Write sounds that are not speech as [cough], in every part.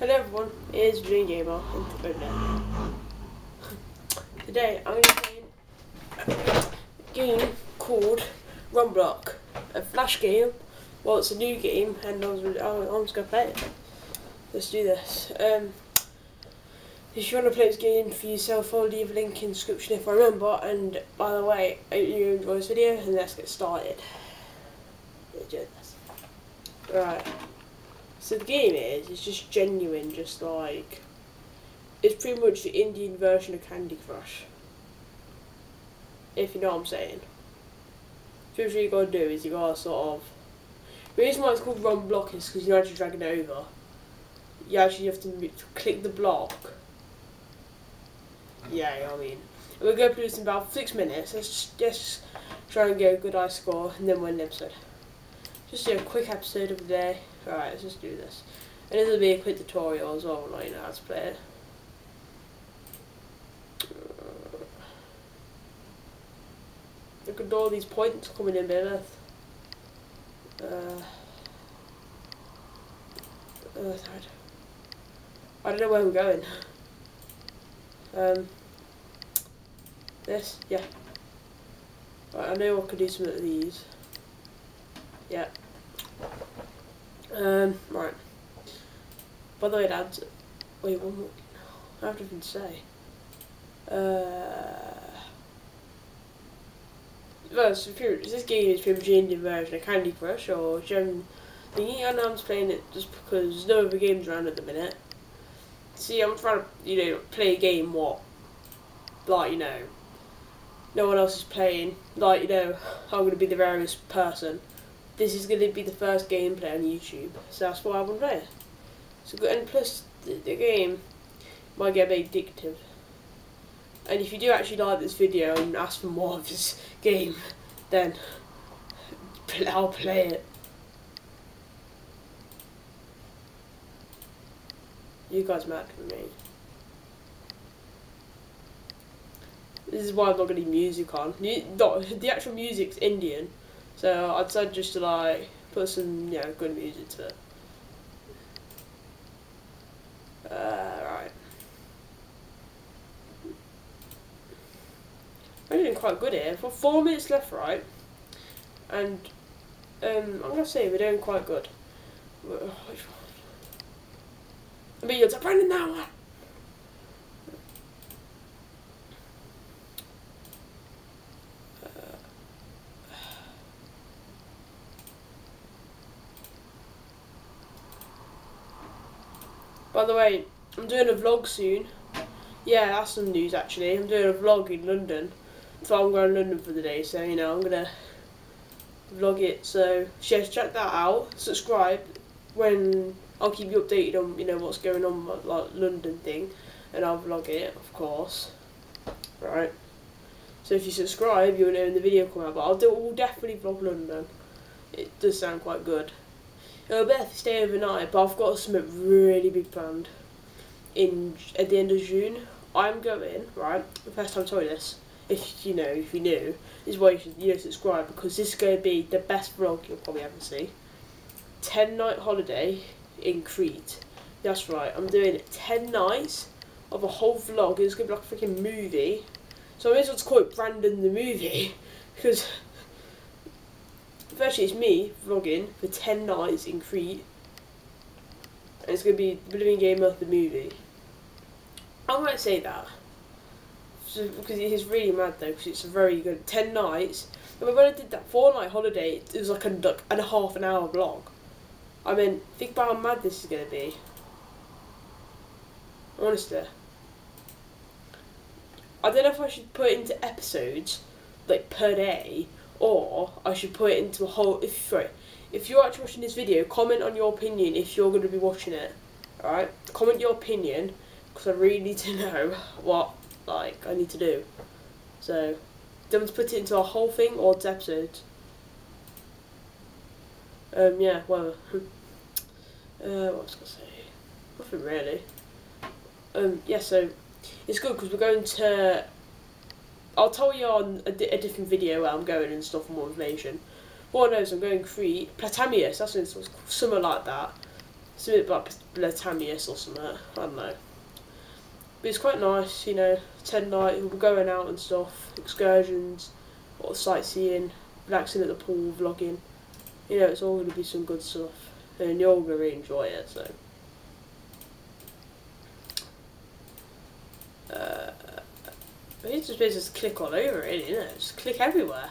Hello everyone, it is Dream Gamer and Together. Today I'm going to be playing a game called Wrong block, a flash game. Well, it's a new game and I was, I'm just going to play it. Let's do this. Um, if you want to play this game for yourself, I'll leave a link in the description if I remember. And by the way, I hope you enjoy this video and let's get started. Enjoy this. Right. So the game is, it's just genuine, just like, it's pretty much the Indian version of Candy Crush. If you know what I'm saying. So what you gotta do is you gotta sort of, the reason why it's called wrong block is because you're actually dragging it over. You actually have to click the block. Yeah, you know what I mean. And we'll go through this in about six minutes. Let's just, just try and get a good high score and then win the episode. Just do a quick episode of the day. Alright, let's just do this. And this will be a quick tutorial as well, like, you know how to play it. Look at all these points coming in, baby. Uh, uh, I don't know where we're going. Um, this, yeah. Right, I know I could do some of these. Yeah. Um, right. By the way, lads, wait, one more. I have nothing to say. Uh, well, so this game is much Indian version of Candy Crush or Gem thingy. I know I'm playing it just because no other games around at the minute. See, I'm trying to, you know, play a game what, like, you know, no one else is playing. Like, you know, I'm going to be the rarest person this is going to be the first gameplay on YouTube, so that's why I want to play it. So, and plus, the, the game might get a bit addictive. And if you do actually like this video and ask for more of this game, then [laughs] I'll play it. You guys mad with me. This is why I'm not getting music on. The actual music's Indian. So I'd say just to like put some know good music to it. Uh, right. I'm doing quite good here. For four minutes left, right, and um, I'm gonna say we're doing quite good. I mean, it's a Brandon now. By the way, I'm doing a vlog soon. Yeah, that's some news actually. I'm doing a vlog in London. So I'm going to London for the day, so you know, I'm gonna vlog it. So yeah, check that out. Subscribe when I'll keep you updated on you know what's going on with like London thing, and I'll vlog it of course. Right. So if you subscribe, you'll know when the video come out. But I'll do. We'll definitely vlog London. It does sound quite good. I'll be to stay overnight, but I've got something really big planned. In at the end of June, I'm going right. The first time I told you this, if you know, if you knew, this is why you should you know subscribe because this is going to be the best vlog you'll probably ever see. Ten night holiday in Crete. That's right. I'm doing ten nights of a whole vlog. It's going to be like a freaking movie. So I may as well call it Brandon the movie [laughs] because Firstly, it's me vlogging for 10 nights in Crete. And it's going to be the Living Game of the movie. I might say that. So, because it is really mad though, because it's a very good 10 nights. And when I did that four night holiday, it was like a, like, and a half an hour vlog. I mean, think about how mad this is going to be. Honestly. I don't know if I should put it into episodes, like per day, or I should put it into a whole. If sorry, if you're actually watching this video, comment on your opinion if you're going to be watching it. All right, comment your opinion because I really need to [laughs] know what like I need to do. So, do you want to put it into a whole thing or it's episodes? Um, yeah, well, [laughs] uh, what was I gonna say? Nothing really. Um, yeah, so it's good because we're going to I'll tell you on a, a, different video where I'm going and stuff for more information. What I know is I'm going Crete, Platamius, that's something like that. It's a bit like Bletanius or something. I don't know. But it's quite nice, you know. Ten night, we'll be going out and stuff, excursions, or sightseeing, relaxing at the pool, vlogging. You know, it's all going to be some good stuff, and you're all going to enjoy it. So. Uh, it's just business click all over it, isn't it? Just click everywhere.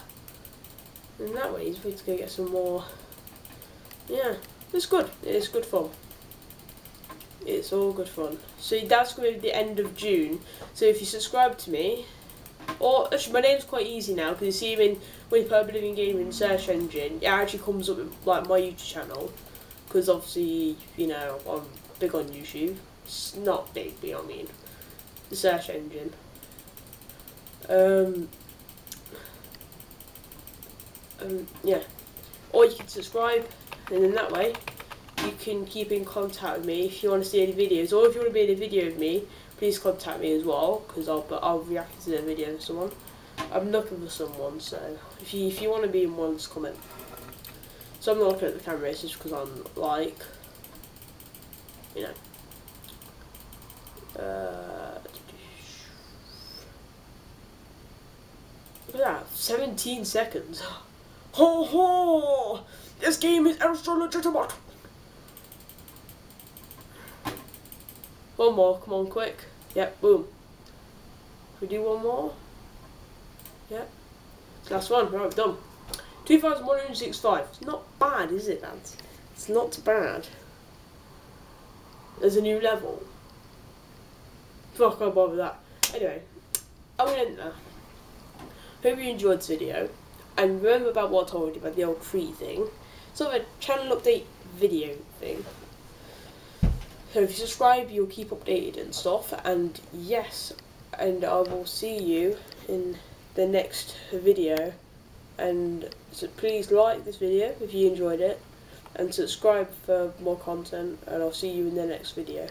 And that way, he's going to get some more. Yeah, it's good. It's good fun. It's all good fun. So that's going to be the end of June. So if you subscribe to me, or actually my name's quite easy now because you see when when you Gaming search engine, it actually comes up with like my YouTube channel. Because obviously, you know, I'm big on YouTube. It's not big, but I mean. The search engine. Um, um, yeah. Or you can subscribe, and in that way, you can keep in contact with me if you want to see any videos, or if you want to be in a video with me, please contact me as well, because I'll, I'll react to the video of someone. I'm looking for someone, so if you, if you want to be in one, just comment. So I'm not looking at the camera, it's just because I'm like, you know. Uh, look at that, 17 seconds. [gasps] Ho ho! This game is extra legitimate! One more, come on, quick. Yep, boom. we do one more? Yep. Last one, right, done. 2,165. It's not bad, is it, lads? It's not bad. There's a new level. Fuck, I'll bother that. Anyway, I'm gonna end there. Hope you enjoyed this video. And remember about what I told you about the old tree thing. Sort of a channel update video thing. So if you subscribe, you'll keep updated and stuff. And yes, and I will see you in the next video. And so please like this video if you enjoyed it. And subscribe for more content. And I'll see you in the next video.